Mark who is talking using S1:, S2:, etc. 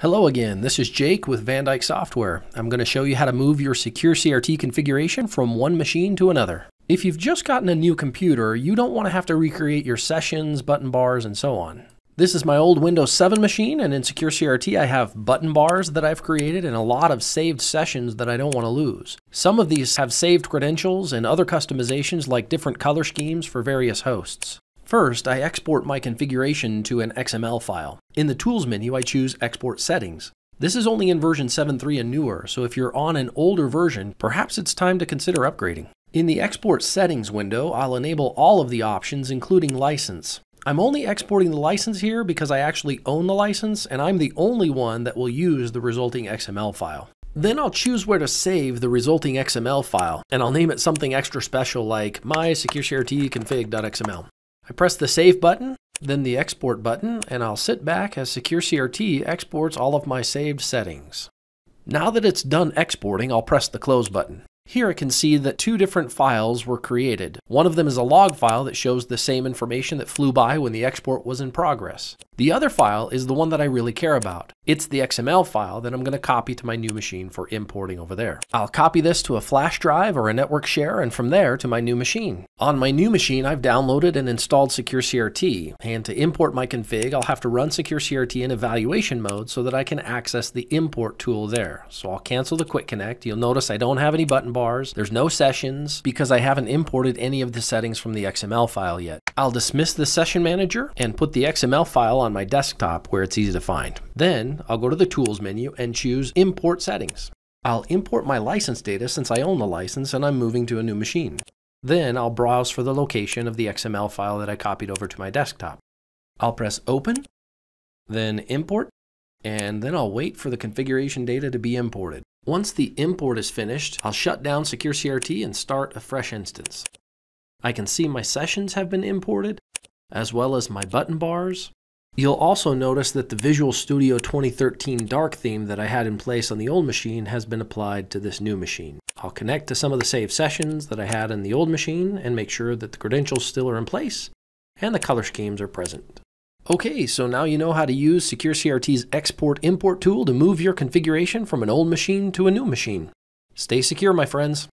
S1: Hello again, this is Jake with VanDyke Software. I'm going to show you how to move your SecureCRT configuration from one machine to another. If you've just gotten a new computer, you don't want to have to recreate your sessions, button bars, and so on. This is my old Windows 7 machine, and in SecureCRT I have button bars that I've created and a lot of saved sessions that I don't want to lose. Some of these have saved credentials and other customizations like different color schemes for various hosts. First, I export my configuration to an XML file. In the Tools menu, I choose Export Settings. This is only in version 7.3 and newer, so if you're on an older version, perhaps it's time to consider upgrading. In the Export Settings window, I'll enable all of the options, including license. I'm only exporting the license here because I actually own the license, and I'm the only one that will use the resulting XML file. Then I'll choose where to save the resulting XML file, and I'll name it something extra special like my. I press the Save button, then the Export button, and I'll sit back as SecureCRT exports all of my saved settings. Now that it's done exporting, I'll press the Close button. Here I can see that two different files were created. One of them is a log file that shows the same information that flew by when the export was in progress. The other file is the one that I really care about. It's the XML file that I'm going to copy to my new machine for importing over there. I'll copy this to a flash drive or a network share and from there to my new machine. On my new machine, I've downloaded and installed SecureCRT, and to import my config, I'll have to run SecureCRT in evaluation mode so that I can access the import tool there. So I'll cancel the Quick Connect. You'll notice I don't have any button bars. There's no sessions because I haven't imported any of the settings from the XML file yet. I'll dismiss the session manager and put the XML file on my desktop where it's easy to find. Then I'll go to the Tools menu and choose Import Settings. I'll import my license data since I own the license and I'm moving to a new machine. Then I'll browse for the location of the XML file that I copied over to my desktop. I'll press Open, then Import, and then I'll wait for the configuration data to be imported. Once the import is finished, I'll shut down SecureCRT and start a fresh instance. I can see my sessions have been imported, as well as my button bars. You'll also notice that the Visual Studio 2013 dark theme that I had in place on the old machine has been applied to this new machine. I'll connect to some of the saved sessions that I had in the old machine and make sure that the credentials still are in place and the color schemes are present. Okay, so now you know how to use SecureCRT's export-import tool to move your configuration from an old machine to a new machine. Stay secure, my friends.